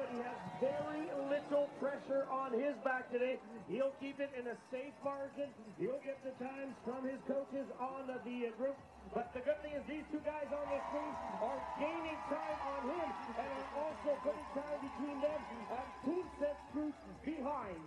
But he has very little pressure on his back today. He'll keep it in a safe margin. He'll get the times from his coaches on the, the group. But the good thing is these two guys on also time between them and two Sets behind.